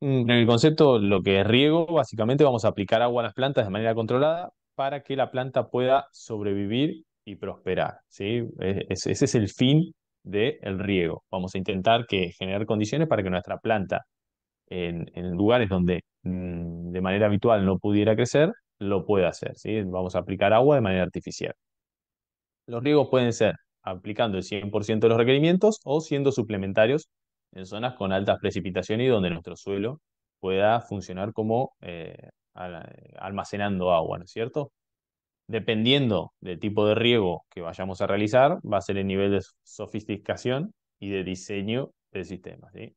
Mm, En el concepto, lo que es riego, básicamente vamos a aplicar agua a las plantas de manera controlada para que la planta pueda sobrevivir y prosperar, ¿sí? E- Ese, es el fin del riego. Vamos a intentar que generar condiciones para que nuestra planta, en, en lugares donde mm, de manera habitual no pudiera crecer, lo pueda hacer, ¿sí? Vamos a aplicar agua de manera artificial. Los riegos pueden ser aplicando el 100% de los requerimientos o siendo suplementarios en zonas con altas precipitaciones y donde nuestro suelo pueda funcionar como eh, al- almacenando agua, ¿no es cierto? Dependiendo del tipo de riego que vayamos a realizar, va a ser el nivel de sofisticación y de diseño del sistema, ¿sí?